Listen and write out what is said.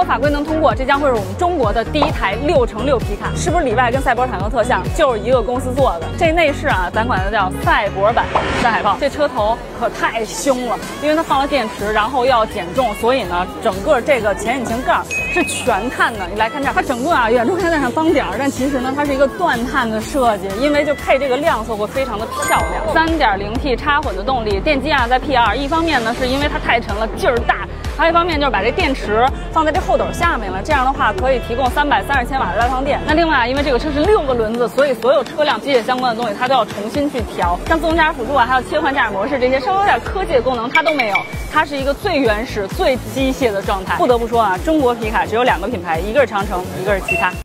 果法规能通过，这将会是我们中国的第一台六乘六皮卡。是不是里外跟赛博坦克特像？就是一个公司做的。这内饰啊，咱管它叫赛博版山海豹。这车头可太凶了，因为它放了电池，然后要减重，所以呢，整个这个前引擎盖是全碳的。你来看这儿，它整个啊，远处看带上脏点儿，但其实呢，它是一个断碳的设计，因为就配这个亮色会非常的漂亮。三点零 T 插混的动力，电机啊在 P 二。一方面呢，是因为它太沉了，劲儿大。还有一方面就是把这电池放在这后斗下面了，这样的话可以提供三百三十千瓦的大放电。那另外啊，因为这个车是六个轮子，所以所有车辆机械相关的东西它都要重新去调，像自动驾驶辅助啊，还有切换驾驶模式这些稍微有点科技的功能它都没有，它是一个最原始、最机械的状态。不得不说啊，中国皮卡只有两个品牌，一个是长城，一个是其他。